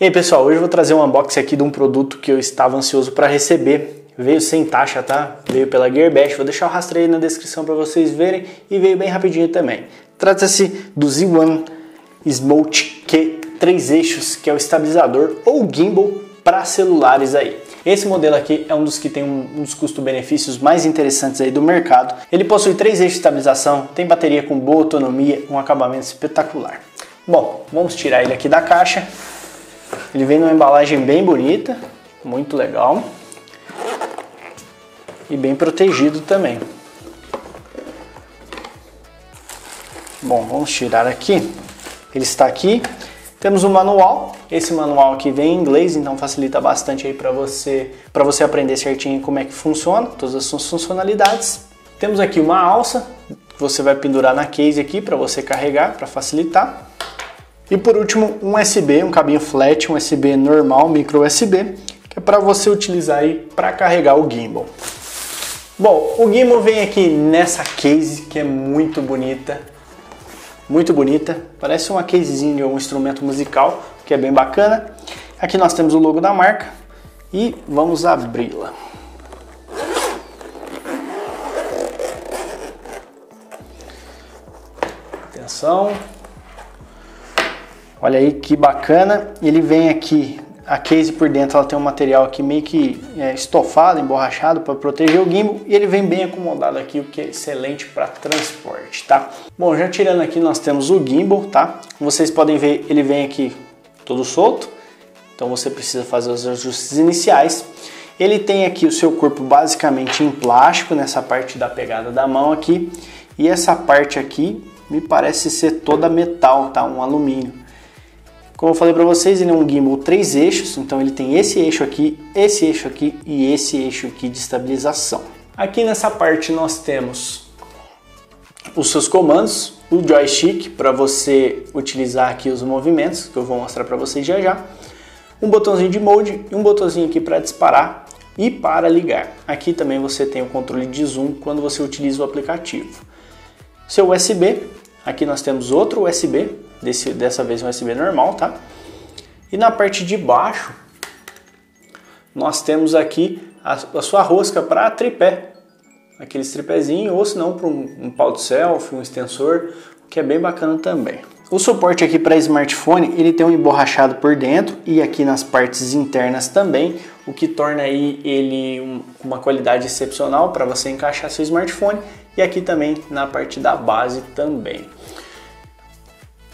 E aí pessoal, hoje eu vou trazer um unboxing aqui de um produto que eu estava ansioso para receber. Veio sem taxa, tá? Veio pela Gearbest, vou deixar o rastreio na descrição para vocês verem e veio bem rapidinho também. Trata-se do Z1 Smoke Q 3 eixos, que é o estabilizador ou gimbal para celulares aí. Esse modelo aqui é um dos que tem um, dos custo-benefícios mais interessantes aí do mercado. Ele possui três eixos de estabilização, tem bateria com boa autonomia, um acabamento espetacular. Bom, vamos tirar ele aqui da caixa. Ele vem numa embalagem bem bonita, muito legal e bem protegido também. Bom, vamos tirar aqui. Ele está aqui. Temos um manual. Esse manual aqui vem em inglês, então facilita bastante aí para você, para você aprender certinho como é que funciona, todas as suas funcionalidades. Temos aqui uma alça que você vai pendurar na case aqui para você carregar, para facilitar. E por último, um USB, um cabinho flat, um USB normal, micro USB, que é para você utilizar aí para carregar o gimbal. Bom, o gimbal vem aqui nessa case que é muito bonita muito bonita. Parece uma casezinha de um instrumento musical, que é bem bacana. Aqui nós temos o logo da marca e vamos abri-la. Atenção. Olha aí que bacana. Ele vem aqui a case por dentro ela tem um material aqui meio que é, estofado, emborrachado para proteger o gimbal e ele vem bem acomodado aqui, o que é excelente para transporte, tá? Bom, já tirando aqui nós temos o gimbal, tá? Como vocês podem ver, ele vem aqui todo solto, então você precisa fazer os ajustes iniciais. Ele tem aqui o seu corpo basicamente em plástico, nessa parte da pegada da mão aqui, e essa parte aqui me parece ser toda metal, tá? Um alumínio. Como eu falei para vocês, ele é um gimbal três eixos, então ele tem esse eixo aqui, esse eixo aqui e esse eixo aqui de estabilização. Aqui nessa parte nós temos os seus comandos, o joystick para você utilizar aqui os movimentos, que eu vou mostrar para vocês já já, um botãozinho de mode e um botãozinho aqui para disparar e para ligar. Aqui também você tem o controle de zoom quando você utiliza o aplicativo. Seu USB, aqui nós temos outro USB desse, dessa vez um USB normal, tá? E na parte de baixo, nós temos aqui a, a sua rosca para tripé, aquele tripézinho, ou se não para um, um pau de selfie, um extensor, que é bem bacana também. O suporte aqui para smartphone, ele tem um emborrachado por dentro e aqui nas partes internas também, o que torna aí ele um, uma qualidade excepcional para você encaixar seu smartphone e aqui também na parte da base também.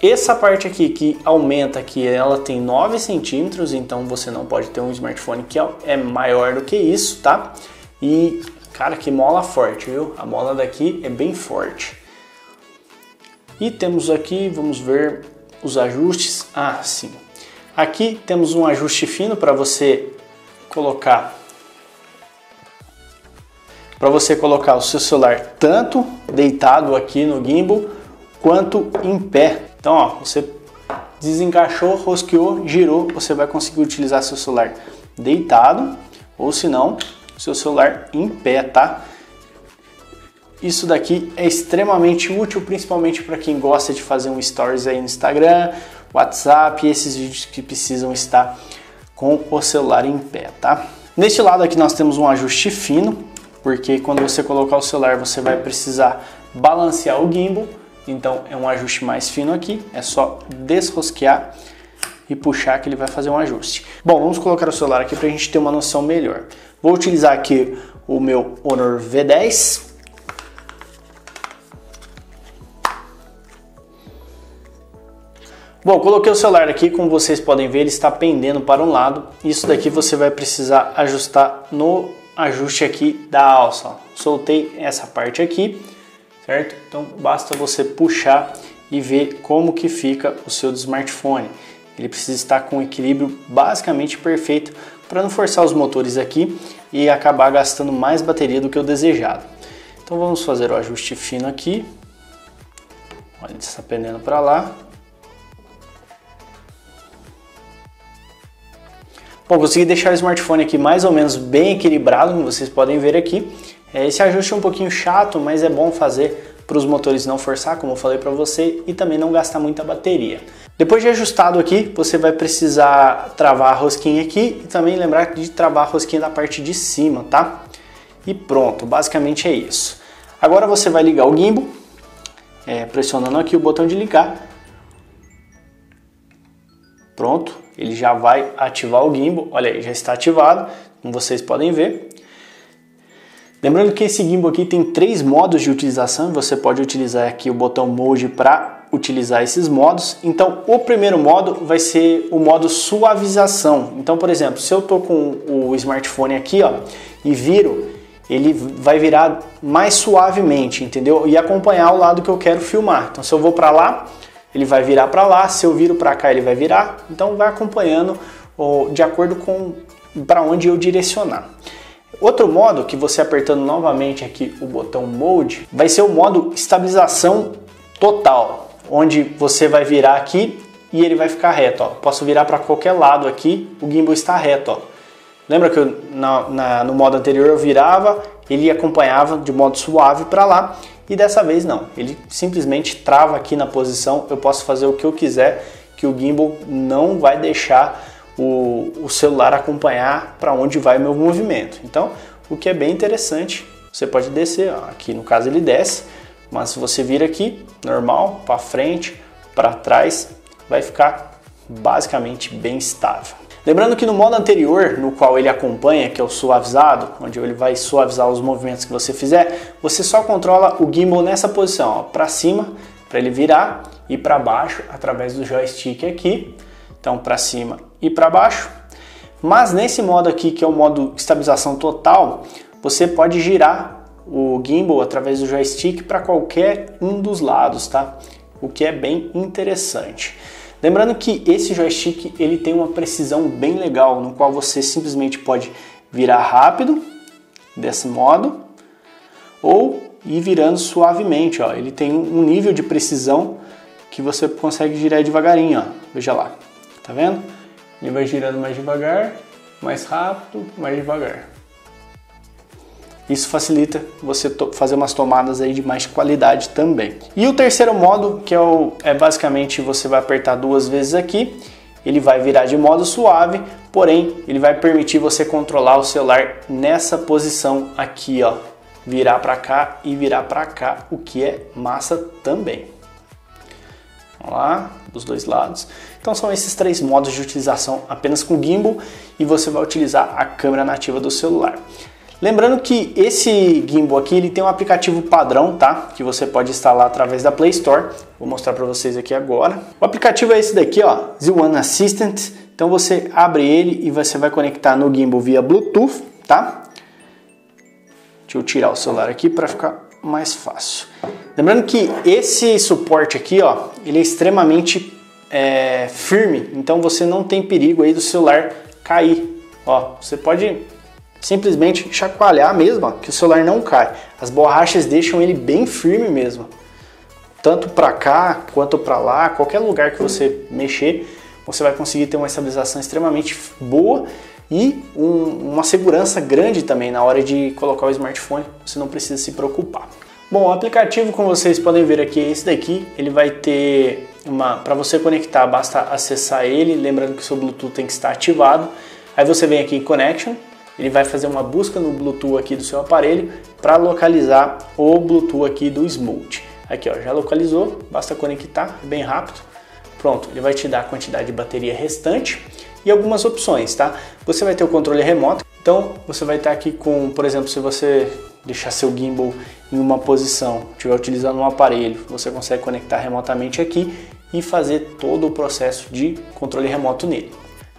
Essa parte aqui que aumenta aqui, ela tem 9 centímetros, então você não pode ter um smartphone que é maior do que isso, tá? E, cara, que mola forte, viu? A mola daqui é bem forte. E temos aqui, vamos ver os ajustes. Ah, sim. Aqui temos um ajuste fino para você colocar para você colocar o seu celular tanto deitado aqui no gimbal quanto em pé. Então, ó, você desencaixou, rosqueou, girou, você vai conseguir utilizar seu celular deitado ou se não, seu celular em pé, tá? Isso daqui é extremamente útil, principalmente para quem gosta de fazer um stories aí no Instagram, WhatsApp, esses vídeos que precisam estar com o celular em pé, tá? Neste lado aqui nós temos um ajuste fino, porque quando você colocar o celular você vai precisar balancear o gimbal então é um ajuste mais fino aqui, é só desrosquear e puxar que ele vai fazer um ajuste. Bom, vamos colocar o celular aqui para a gente ter uma noção melhor. Vou utilizar aqui o meu Honor V10. Bom, coloquei o celular aqui, como vocês podem ver, ele está pendendo para um lado. Isso daqui você vai precisar ajustar no ajuste aqui da alça. Soltei essa parte aqui certo? Então basta você puxar e ver como que fica o seu smartphone. Ele precisa estar com um equilíbrio basicamente perfeito para não forçar os motores aqui e acabar gastando mais bateria do que o desejado. Então vamos fazer o ajuste fino aqui. Olha, ele está pendendo para lá. Bom, consegui deixar o smartphone aqui mais ou menos bem equilibrado, como vocês podem ver aqui. É, esse ajuste é um pouquinho chato, mas é bom fazer para os motores não forçar, como eu falei para você, e também não gastar muita bateria. Depois de ajustado aqui, você vai precisar travar a rosquinha aqui e também lembrar de travar a rosquinha da parte de cima, tá? E pronto, basicamente é isso. Agora você vai ligar o gimbal, é, pressionando aqui o botão de ligar. Pronto, ele já vai ativar o gimbal, olha aí, já está ativado, como vocês podem ver. Lembrando que esse gimbal aqui tem três modos de utilização, você pode utilizar aqui o botão Mode para utilizar esses modos. Então, o primeiro modo vai ser o modo suavização. Então, por exemplo, se eu estou com o smartphone aqui ó, e viro, ele vai virar mais suavemente, entendeu? E acompanhar o lado que eu quero filmar. Então, se eu vou para lá, ele vai virar para lá, se eu viro para cá, ele vai virar. Então, vai acompanhando de acordo com para onde eu direcionar. Outro modo que você apertando novamente aqui o botão Mode vai ser o modo estabilização total, onde você vai virar aqui e ele vai ficar reto. Ó. Posso virar para qualquer lado aqui, o gimbal está reto. Ó. Lembra que eu, na, na, no modo anterior eu virava, ele acompanhava de modo suave para lá e dessa vez não, ele simplesmente trava aqui na posição. Eu posso fazer o que eu quiser, que o gimbal não vai deixar o, o celular acompanhar para onde vai o meu movimento. Então, o que é bem interessante, você pode descer, ó, aqui no caso ele desce, mas se você vir aqui, normal, para frente, para trás, vai ficar basicamente bem estável. Lembrando que no modo anterior, no qual ele acompanha, que é o suavizado, onde ele vai suavizar os movimentos que você fizer, você só controla o gimbal nessa posição, para cima, para ele virar, e para baixo através do joystick aqui. Então, para cima e para baixo. Mas nesse modo aqui, que é o modo estabilização total, você pode girar o gimbal através do joystick para qualquer um dos lados, tá? O que é bem interessante. Lembrando que esse joystick ele tem uma precisão bem legal, no qual você simplesmente pode virar rápido desse modo ou ir virando suavemente, ó. Ele tem um nível de precisão que você consegue girar devagarinho, ó. Veja lá. Tá vendo? Ele vai girando mais devagar, mais rápido, mais devagar. Isso facilita você fazer umas tomadas aí de mais qualidade também. E o terceiro modo, que é, o, é basicamente você vai apertar duas vezes aqui, ele vai virar de modo suave, porém ele vai permitir você controlar o celular nessa posição aqui, ó, virar para cá e virar para cá, o que é massa também. Lá, dos dois lados. Então são esses três modos de utilização apenas com gimbal e você vai utilizar a câmera nativa do celular. Lembrando que esse gimbal aqui ele tem um aplicativo padrão, tá? Que você pode instalar através da Play Store. Vou mostrar para vocês aqui agora. O aplicativo é esse daqui, ó, Z1 Assistant. Então você abre ele e você vai conectar no gimbal via Bluetooth, tá? Deixa eu tirar o celular aqui para ficar mais fácil. Lembrando que esse suporte aqui, ó, ele é extremamente é, firme, então você não tem perigo aí do celular cair. Ó, você pode simplesmente chacoalhar mesmo, ó, que o celular não cai. As borrachas deixam ele bem firme mesmo. Tanto para cá quanto para lá, qualquer lugar que você mexer, você vai conseguir ter uma estabilização extremamente boa e um, uma segurança grande também na hora de colocar o smartphone. Você não precisa se preocupar. Bom, o aplicativo, como vocês podem ver aqui, é esse daqui. Ele vai ter uma... Para você conectar, basta acessar ele. Lembrando que o seu Bluetooth tem que estar ativado. Aí você vem aqui em Connection. Ele vai fazer uma busca no Bluetooth aqui do seu aparelho para localizar o Bluetooth aqui do Smooth. Aqui, ó, já localizou. Basta conectar, é bem rápido. Pronto, ele vai te dar a quantidade de bateria restante e algumas opções, tá? Você vai ter o controle remoto. Então, você vai estar aqui com, por exemplo, se você deixar seu gimbal em uma posição, estiver utilizando um aparelho, você consegue conectar remotamente aqui e fazer todo o processo de controle remoto nele.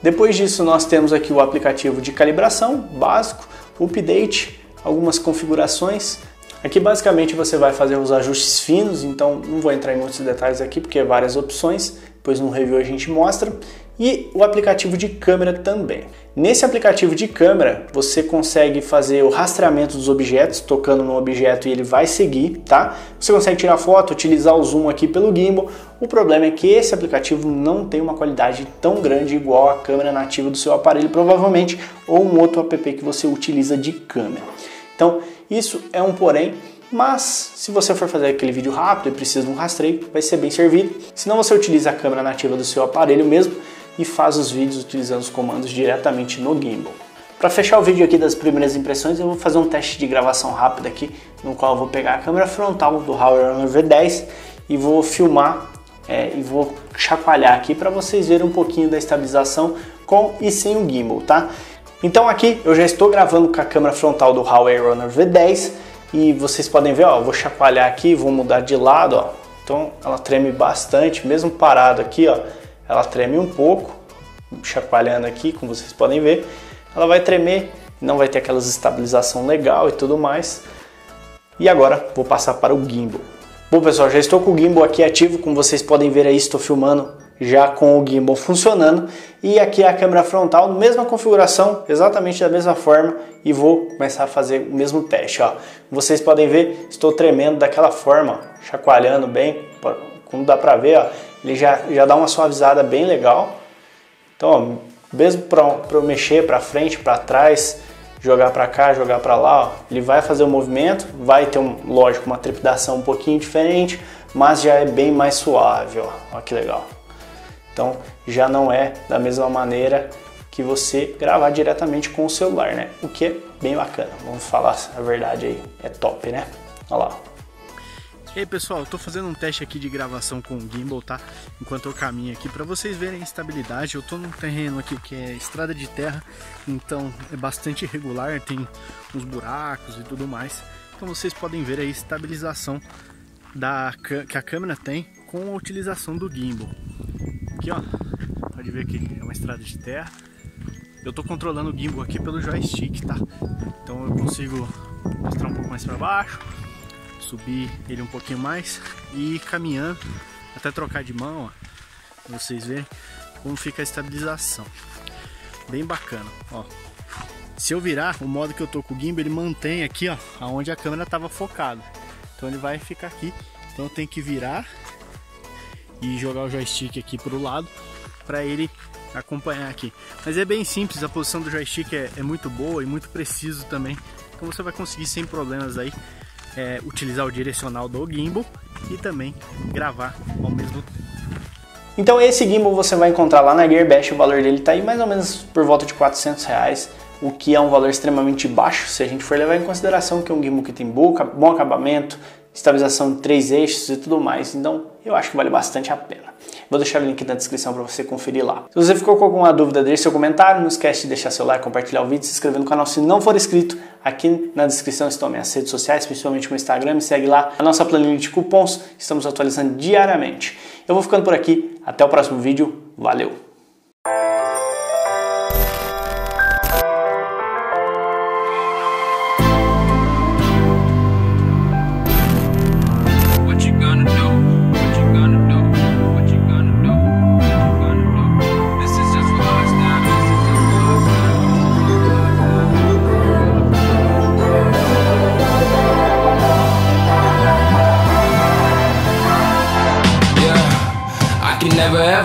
Depois disso, nós temos aqui o aplicativo de calibração básico, update, algumas configurações. Aqui basicamente você vai fazer os ajustes finos, então não vou entrar em muitos detalhes aqui porque é várias opções, depois no review a gente mostra e o aplicativo de câmera também. Nesse aplicativo de câmera, você consegue fazer o rastreamento dos objetos, tocando no objeto e ele vai seguir, tá? Você consegue tirar foto, utilizar o zoom aqui pelo gimbal. O problema é que esse aplicativo não tem uma qualidade tão grande igual a câmera nativa do seu aparelho, provavelmente, ou um outro app que você utiliza de câmera. Então, isso é um porém, mas se você for fazer aquele vídeo rápido e precisa de um rastreio, vai ser bem servido. Senão você utiliza a câmera nativa do seu aparelho mesmo e faz os vídeos utilizando os comandos diretamente no gimbal. Para fechar o vídeo aqui das primeiras impressões, eu vou fazer um teste de gravação rápida aqui, no qual eu vou pegar a câmera frontal do Huawei V10 e vou filmar é, e vou chacoalhar aqui para vocês verem um pouquinho da estabilização com e sem o gimbal, tá? Então aqui eu já estou gravando com a câmera frontal do Huawei Runner V10 e vocês podem ver, ó, vou chacoalhar aqui, vou mudar de lado, ó. Então ela treme bastante, mesmo parado aqui, ó, ela treme um pouco, chacoalhando aqui, como vocês podem ver, ela vai tremer, não vai ter aquela estabilização legal e tudo mais. E agora vou passar para o gimbal. Bom pessoal, já estou com o gimbal aqui ativo, como vocês podem ver aí, estou filmando já com o gimbal funcionando e aqui é a câmera frontal, mesma configuração, exatamente da mesma forma e vou começar a fazer o mesmo teste, ó. Vocês podem ver, estou tremendo daquela forma, chacoalhando bem, como dá pra ver, ó, ele já, já dá uma suavizada bem legal. Então, ó, mesmo para eu mexer para frente, para trás, jogar para cá, jogar para lá, ó, ele vai fazer o movimento, vai ter, um, lógico, uma trepidação um pouquinho diferente, mas já é bem mais suave, ó, ó que legal. Então já não é da mesma maneira que você gravar diretamente com o celular, né? O que é bem bacana. Vamos falar a verdade aí, é top, né? Olha lá. E aí pessoal, eu tô fazendo um teste aqui de gravação com o gimbal, tá? Enquanto eu caminho aqui, para vocês verem a estabilidade. Eu tô num terreno aqui que é estrada de terra, então é bastante irregular, tem uns buracos e tudo mais. Então vocês podem ver a estabilização da, que a câmera tem com a utilização do gimbal. Aqui, ó, pode ver que é uma estrada de terra. Eu tô controlando o gimbal aqui pelo joystick, tá? Então eu consigo mostrar um pouco mais para baixo, subir ele um pouquinho mais e ir caminhando até trocar de mão, ó, pra vocês verem como fica a estabilização. Bem bacana, ó. Se eu virar, o modo que eu tô com o gimbal, ele mantém aqui, ó, aonde a câmera estava focada. Então ele vai ficar aqui. Então eu tenho que virar e jogar o joystick aqui para o lado para ele acompanhar aqui. Mas é bem simples, a posição do joystick é, é, muito boa e muito preciso também. Então você vai conseguir sem problemas aí é, utilizar o direcional do gimbal e também gravar ao mesmo tempo. Então esse gimbal você vai encontrar lá na Gearbest, o valor dele está aí mais ou menos por volta de 400 reais, o que é um valor extremamente baixo se a gente for levar em consideração que é um gimbal que tem bom acabamento, estabilização de três eixos e tudo mais. Então eu acho que vale bastante a pena. Vou deixar o link na descrição para você conferir lá. Se você ficou com alguma dúvida, deixe seu comentário. Não esquece de deixar seu like, compartilhar o vídeo, se inscrever no canal se não for inscrito. Aqui na descrição estão minhas redes sociais, principalmente o Instagram. Me segue lá. A nossa planilha de cupons estamos atualizando diariamente. Eu vou ficando por aqui. Até o próximo vídeo. Valeu!